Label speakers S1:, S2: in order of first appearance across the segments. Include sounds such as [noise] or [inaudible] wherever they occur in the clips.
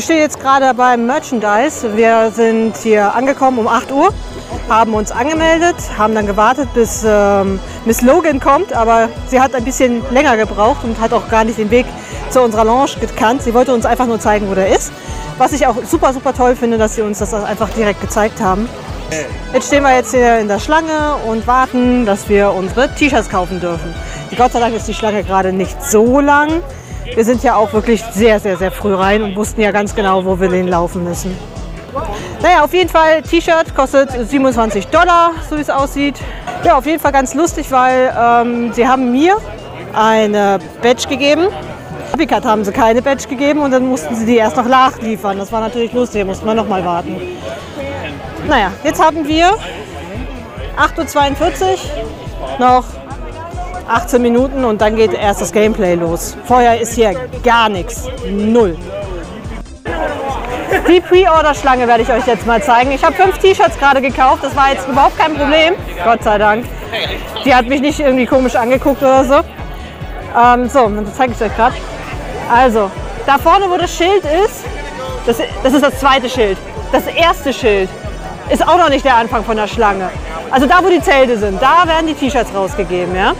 S1: Ich stehe jetzt gerade beim Merchandise. Wir sind hier angekommen um 8 Uhr, haben uns angemeldet, haben dann gewartet, bis ähm, Miss Logan kommt, aber sie hat ein bisschen länger gebraucht und hat auch gar nicht den Weg zu unserer Lounge gekannt. Sie wollte uns einfach nur zeigen, wo der ist. Was ich auch super, super toll finde, dass sie uns das einfach direkt gezeigt haben. Jetzt stehen wir jetzt hier in der Schlange und warten, dass wir unsere T-Shirts kaufen dürfen. Gott sei Dank ist die Schlange gerade nicht so lang. Wir sind ja auch wirklich sehr, sehr, sehr früh rein und wussten ja ganz genau, wo wir den laufen müssen. Naja, auf jeden Fall, T-Shirt kostet 27 Dollar, so wie es aussieht. Ja, auf jeden Fall ganz lustig, weil ähm, sie haben mir eine Badge gegeben. Habikat haben sie keine Badge gegeben und dann mussten sie die erst noch nachliefern. Das war natürlich lustig, da mussten wir noch mal warten. Naja, jetzt haben wir 8.42 Uhr, noch 18 Minuten und dann geht erst das Gameplay los. Vorher ist hier gar nichts, null. Die Pre-Order-Schlange werde ich euch jetzt mal zeigen. Ich habe fünf T-Shirts gerade gekauft, das war jetzt überhaupt kein Problem, Gott sei Dank. Die hat mich nicht irgendwie komisch angeguckt oder so. Ähm, so, dann zeige ich euch gerade. Also, da vorne, wo das Schild ist, das, das ist das zweite Schild. Das erste Schild ist auch noch nicht der Anfang von der Schlange. Also da, wo die Zelte sind, da werden die T-Shirts rausgegeben. Ja?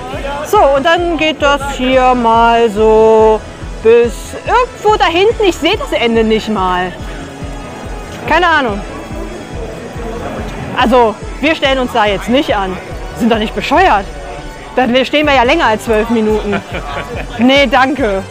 S1: So, und dann geht das hier mal so bis irgendwo da hinten. Ich sehe das Ende nicht mal. Keine Ahnung. Also, wir stellen uns da jetzt nicht an. Sind doch nicht bescheuert. Dann stehen wir ja länger als zwölf Minuten. Nee, danke.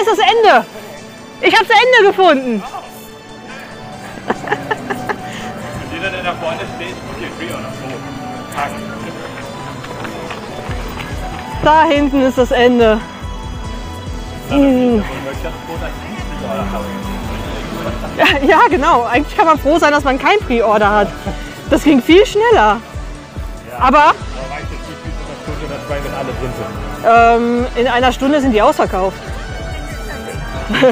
S1: Ist das Ende. Ich habe das Ende gefunden.
S2: Jeder, der da vorne steht, free oder so.
S1: Da hinten ist das Ende. Hm. Ja, ja, genau. Eigentlich kann man froh sein, dass man kein Pre-Order hat. Das ging viel schneller. Aber
S2: Aber
S1: ähm, in einer Stunde sind die ausverkauft. Wir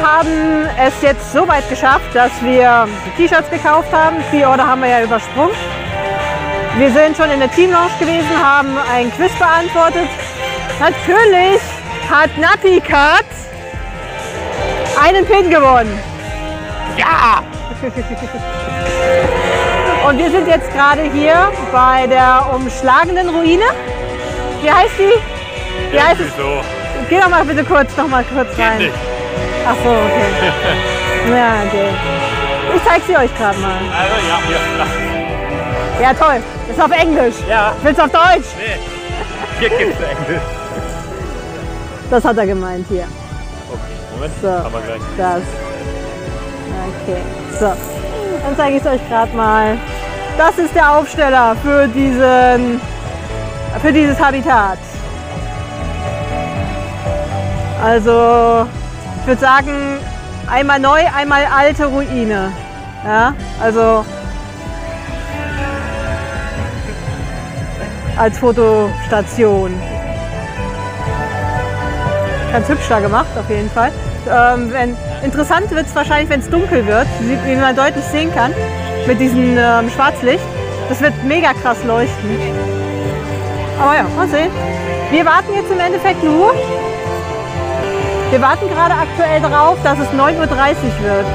S1: haben es jetzt so weit geschafft, dass wir die T-Shirts gekauft haben. Pre-Order haben wir ja übersprungen. Wir sind schon in der Team Lounge gewesen, haben ein Quiz beantwortet. Natürlich hat Nappy Cut einen Pin gewonnen. Ja! [laughs] Und wir sind jetzt gerade hier bei der umschlagenen Ruine. Wie heißt die? Wie heißt es?
S2: Wieso?
S1: Geh doch mal bitte kurz, noch mal kurz rein.
S2: Nicht.
S1: Ach so, okay. [laughs] Ja, okay. Ich zeig sie euch gerade mal.
S2: Also ja, hier.
S1: Ja, toll. Ist auf Englisch.
S2: Ja.
S1: Willst du auf Deutsch?
S2: Nee. Hier gibt's Englisch.
S1: Das hat er gemeint hier.
S2: Okay, Moment.
S1: So.
S2: Haben wir gleich.
S1: Das. Okay. So. Dann zeige ich es euch gerade mal. Das ist der Aufsteller für diesen, für dieses Habitat. Also, ich würde sagen, einmal neu, einmal alte Ruine. Ja, also als Fotostation. Ganz hübsch da gemacht, auf jeden Fall. Ähm, wenn, interessant wird es wahrscheinlich, wenn es dunkel wird, wie, man deutlich sehen kann, mit diesem ähm, Schwarzlicht. Das wird mega krass leuchten. Aber ja, mal sehen. Wir warten jetzt im Endeffekt nur. Wir warten gerade aktuell darauf, dass es 9.30 Uhr wird.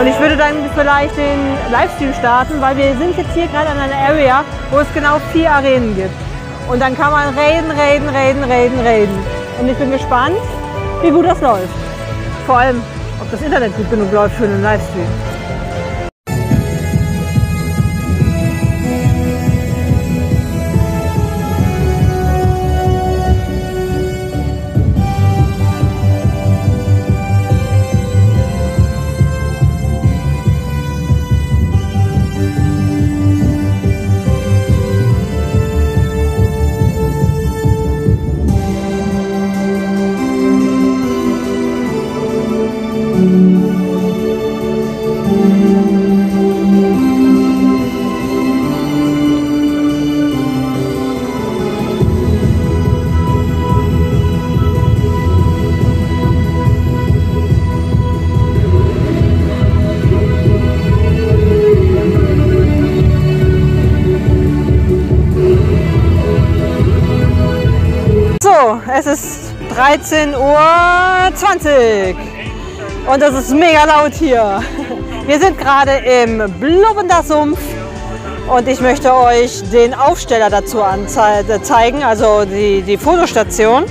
S1: Und ich würde dann vielleicht den Livestream starten, weil wir sind jetzt hier gerade an einer Area, wo es genau vier Arenen gibt. Und dann kann man reden, reden, reden, reden, reden. Und ich bin gespannt, wie gut das läuft. Vor allem, ob das Internet gut genug läuft für einen Livestream. 13.20 Uhr und es ist mega laut hier. Wir sind gerade im Blubbender Sumpf und ich möchte euch den Aufsteller dazu zeigen, also die, die Fotostation.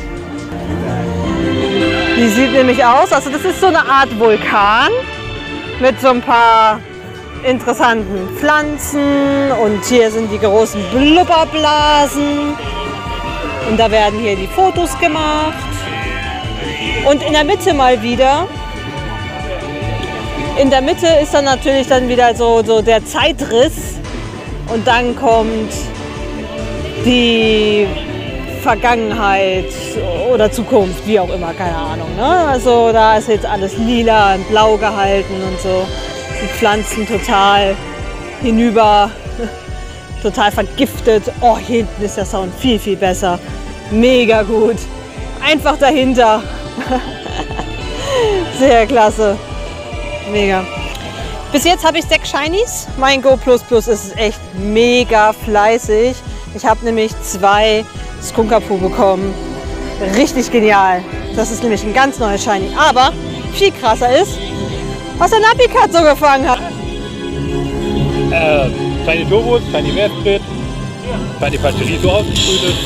S1: Die sieht nämlich aus, also das ist so eine Art Vulkan mit so ein paar interessanten Pflanzen und hier sind die großen Blubberblasen und da werden hier die Fotos gemacht. Und in der Mitte mal wieder, in der Mitte ist dann natürlich dann wieder so, so der Zeitriss und dann kommt die Vergangenheit oder Zukunft, wie auch immer, keine Ahnung. Ne? Also da ist jetzt alles lila und blau gehalten und so. Die Pflanzen total hinüber, [laughs] total vergiftet. Oh, hier hinten ist der Sound viel, viel besser. Mega gut. Einfach dahinter. [laughs] Sehr klasse. Mega. Bis jetzt habe ich sechs Shinies. Mein Go Plus Plus ist echt mega fleißig. Ich habe nämlich zwei Skunkapu bekommen. Richtig genial. Das ist nämlich ein ganz neues Shiny. Aber viel krasser ist, was der Napikat so gefangen hat.
S2: Äh, kleine Turbos, kleine Mehrsprit, kleine Batterie so ausgesprüht ist.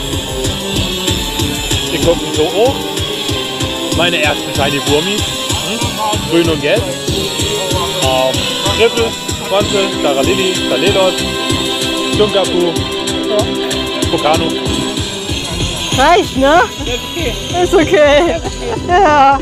S2: Die gucken so hoch. Meine ersten kleine Wurmis. Hm? Grün und gelb. Ähm, Triple, Quanze, Taralili, Taledos, Tunkapu, Pokano.
S1: Reicht, ne? Ist okay. Ja.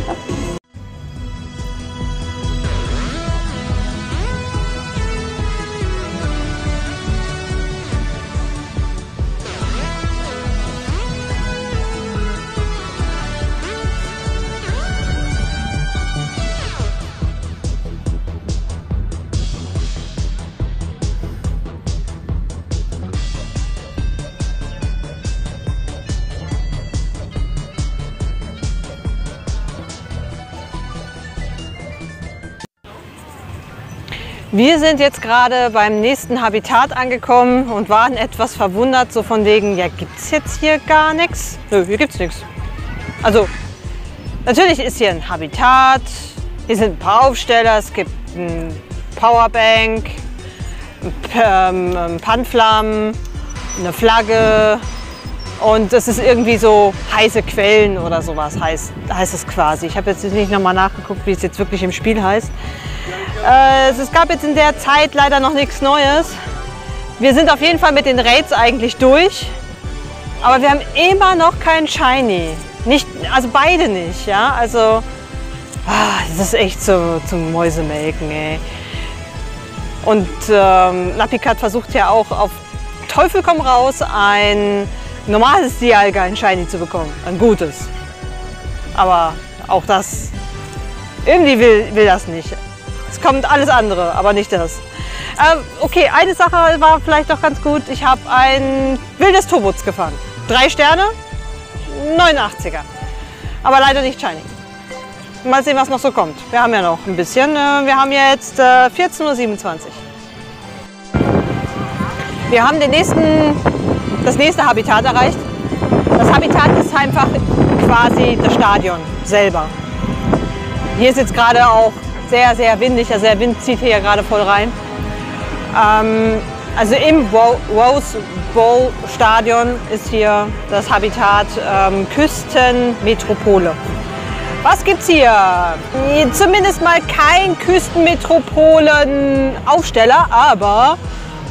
S1: Wir sind jetzt gerade beim nächsten Habitat angekommen und waren etwas verwundert, so von wegen, ja, gibt es jetzt hier gar nichts? Nö, hier gibt es nichts. Also, natürlich ist hier ein Habitat, hier sind ein paar Aufsteller, es gibt ein Powerbank, ein Pannflammen, eine Flagge und es ist irgendwie so heiße Quellen oder sowas heißt, heißt es quasi. Ich habe jetzt nicht nochmal nachgeguckt, wie es jetzt wirklich im Spiel heißt. Äh, es gab jetzt in der Zeit leider noch nichts Neues. Wir sind auf jeden Fall mit den Raids eigentlich durch. Aber wir haben immer noch keinen Shiny. Nicht, also beide nicht, ja. Also, ah, das ist echt so zum Mäusemelken, ey. Und ähm, Lapikat versucht ja auch auf Teufel komm raus ein normales Dialga in Shiny zu bekommen. Ein gutes. Aber auch das, irgendwie will, will das nicht. Es kommt alles andere, aber nicht das. Äh, okay, eine Sache war vielleicht doch ganz gut. Ich habe ein wildes Turbotz gefahren. Drei Sterne, 89er. Aber leider nicht shiny. Mal sehen, was noch so kommt. Wir haben ja noch ein bisschen. Äh, wir haben jetzt 14.27 Uhr. Wir haben den nächsten, das nächste Habitat erreicht. Das Habitat ist einfach quasi das Stadion selber. Hier ist jetzt gerade auch sehr, sehr windig. Also der Wind zieht hier gerade voll rein. Ähm, also im Rose Bowl Stadion ist hier das Habitat ähm, Küstenmetropole. Was gibt's hier? Zumindest mal kein Küstenmetropolen-Aufsteller, aber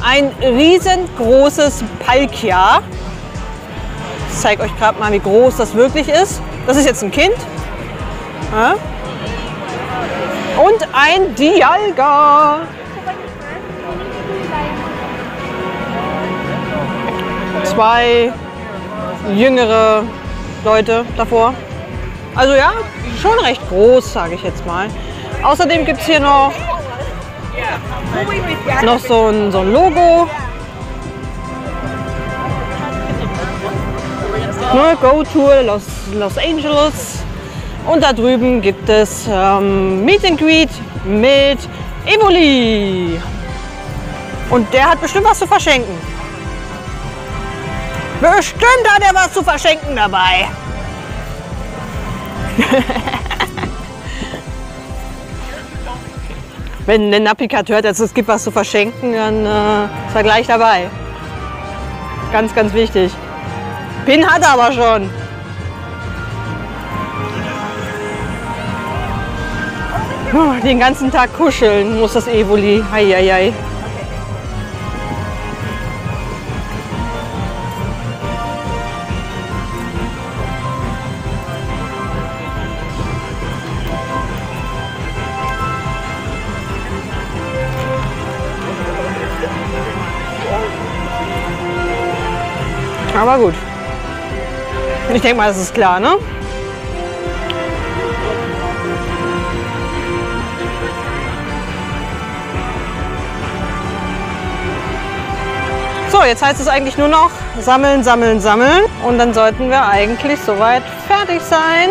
S1: ein riesengroßes Palkia. Ich zeige euch gerade mal, wie groß das wirklich ist. Das ist jetzt ein Kind. Ja und ein Dialga. Zwei jüngere Leute davor. Also ja, schon recht groß, sage ich jetzt mal. Außerdem gibt es hier noch, noch so ein, so ein Logo. Ne, Go Tour Los, Los Angeles. Und da drüben gibt es ähm, Meet and Greet mit Evoli. Und der hat bestimmt was zu verschenken. Bestimmt hat er was zu verschenken dabei. [laughs] Wenn der Napikat hört, dass es gibt was zu verschenken, dann äh, ist er gleich dabei. Ganz, ganz wichtig. Pin hat er aber schon. Den ganzen Tag kuscheln muss das Evoli. Eieiei. Aber gut. Ich denke mal, das ist klar, ne? Jetzt heißt es eigentlich nur noch sammeln, sammeln, sammeln. Und dann sollten wir eigentlich soweit fertig sein.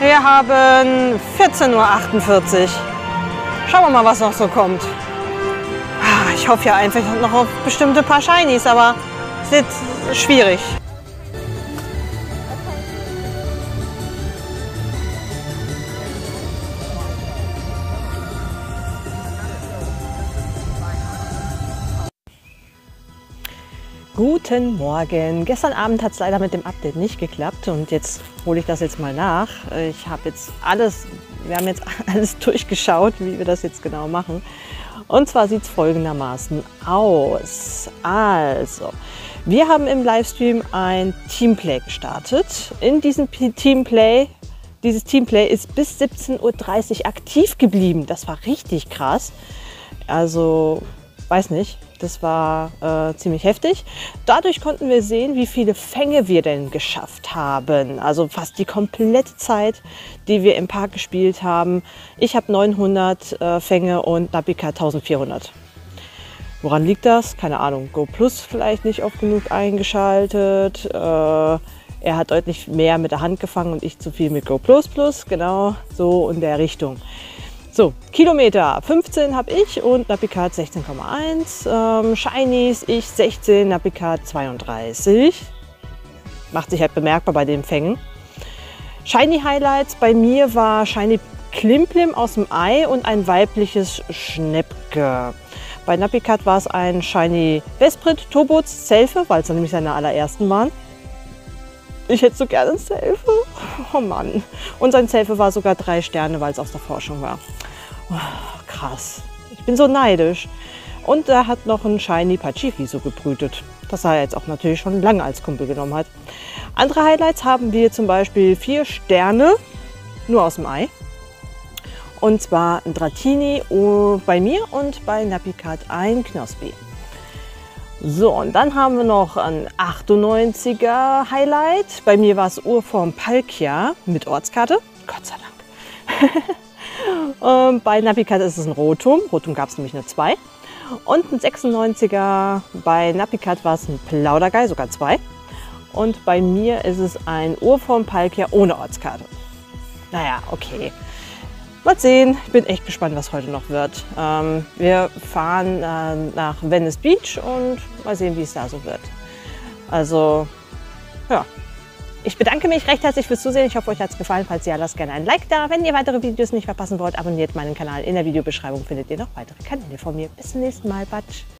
S1: Wir haben 14.48 Uhr. Schauen wir mal, was noch so kommt. Ah, Ich hoffe ja einfach noch auf bestimmte paar Shinies, aber es ist schwierig. Guten Morgen. Gestern Abend hat es leider mit dem Update nicht geklappt und jetzt hole ich das jetzt mal nach. Ich habe jetzt alles, wir haben jetzt [laughs] alles durchgeschaut, wie wir das jetzt genau machen. Und zwar sieht es folgendermaßen aus. Also, wir haben im Livestream ein Teamplay gestartet. In diesem Teamplay, dieses Teamplay ist bis 17.30 Uhr aktiv geblieben. Das war richtig krass. Also, weiß nicht, das war äh, ziemlich heftig. Dadurch konnten wir sehen, wie viele Fänge wir denn geschafft haben. Also fast die komplette Zeit, die wir im Park gespielt haben. Ich habe 900 äh, Fänge und Napika 1400. Woran liegt das? Keine Ahnung. Go Plus vielleicht nicht oft genug eingeschaltet. Äh, er hat deutlich mehr mit der Hand gefangen und ich zu viel mit Go Plus Plus. Genau so in der Richtung. So, Kilometer 15 habe ich und Napikat 16,1. Ähm, Shinies ich 16, Napikat 32. Macht sich halt bemerkbar bei den Fängen. Shiny Highlights bei mir war Shiny Klimplim aus dem Ei und ein weibliches Schnäppke. Bei Napikat war es ein Shiny Vesprit Tobots Selfie, weil es nämlich seine allerersten waren. Ich hätte so gerne ein Selfie. Oh Mann. Und sein Selfie war sogar drei Sterne, weil es aus der Forschung war. Oh, krass. Ich bin so neidisch. Und er hat noch einen Shiny Pachiri so gebrütet. Das er jetzt auch natürlich schon lange als Kumpel genommen hat. Andere Highlights haben wir zum Beispiel vier Sterne, nur aus dem Ei. Und zwar ein Dratini oh, bei mir und bei Napikat ein Knospi. So, und dann haben wir noch ein 98er Highlight. Bei mir war es Urform Palkia mit Ortskarte. Gott sei Dank. [laughs] Ähm, bei Napikat ist es ein Rotum. Rotum gab es nämlich nur zwei. Und ein 96er bei Napikat war es ein Plaudergei, sogar zwei. Und bei mir ist es ein Urform Palkia ohne Ortskarte. Naja, okay. Mal sehen, ich bin echt gespannt, was heute noch wird. Ähm, wir fahren äh, nach Venice Beach und mal sehen, wie es da so wird. Also, ja. Ich bedanke mich recht herzlich fürs Zusehen. Ich hoffe, euch hat es gefallen. Falls ja, lasst gerne ein Like da. Wenn ihr weitere Videos nicht verpassen wollt, abonniert meinen Kanal. In der Videobeschreibung findet ihr noch weitere Kanäle von mir. Bis zum nächsten Mal. Batsch.